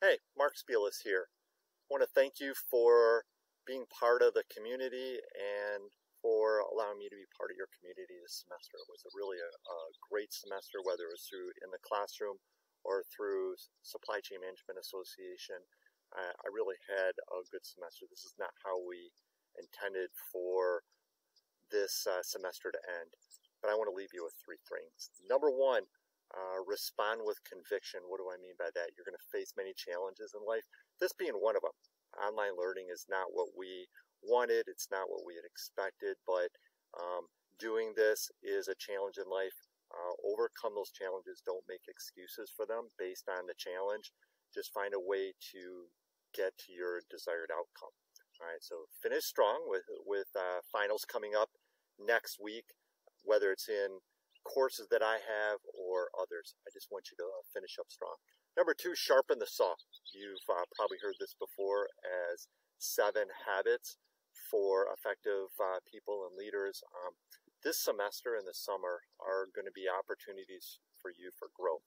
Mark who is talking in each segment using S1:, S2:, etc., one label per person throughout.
S1: Hey, Mark Spieles here. I want to thank you for being part of the community and for allowing me to be part of your community this semester. It was a really a, a great semester, whether it was through in the classroom or through Supply Chain Management Association. I, I really had a good semester. This is not how we intended for this uh, semester to end, but I want to leave you with three things. Number one, uh, respond with conviction. What do I mean by that? You're going to face many challenges in life, this being one of them. Online learning is not what we wanted, it's not what we had expected, but um, doing this is a challenge in life. Uh, overcome those challenges, don't make excuses for them based on the challenge. Just find a way to get to your desired outcome. All right, so finish strong with with uh, finals coming up next week, whether it's in courses that I have or others. I just want you to uh, finish up strong. Number two, sharpen the saw. You've uh, probably heard this before as seven habits for effective uh, people and leaders. Um, this semester and the summer are going to be opportunities for you for growth.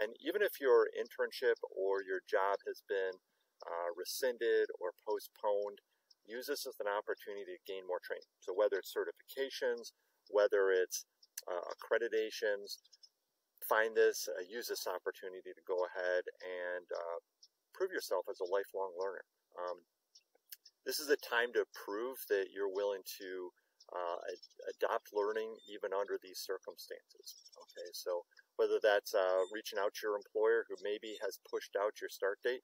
S1: And even if your internship or your job has been uh, rescinded or postponed, use this as an opportunity to gain more training. So whether it's certifications, whether it's accreditations. Find this, uh, use this opportunity to go ahead and uh, prove yourself as a lifelong learner. Um, this is a time to prove that you're willing to uh, adopt learning even under these circumstances. Okay, so whether that's uh, reaching out to your employer who maybe has pushed out your start date,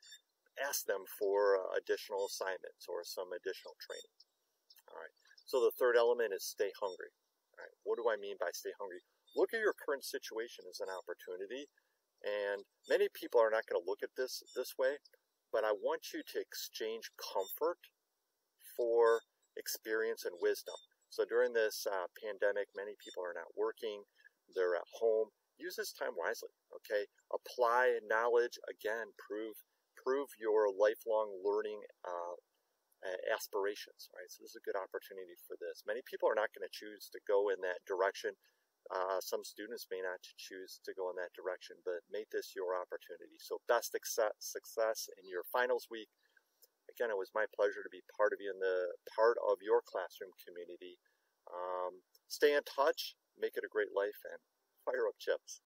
S1: ask them for uh, additional assignments or some additional training. All right, so the third element is stay hungry. What do I mean by stay hungry? Look at your current situation as an opportunity. And many people are not going to look at this this way, but I want you to exchange comfort for experience and wisdom. So during this uh, pandemic, many people are not working, they're at home. Use this time wisely, okay? Apply knowledge again, prove prove your lifelong learning uh, aspirations, right? So this is a good opportunity for this. Many people are not going to choose to go in that direction. Uh, some students may not choose to go in that direction, but make this your opportunity. So best success in your finals week. Again, it was my pleasure to be part of you in the part of your classroom community. Um, stay in touch, make it a great life, and fire up chips.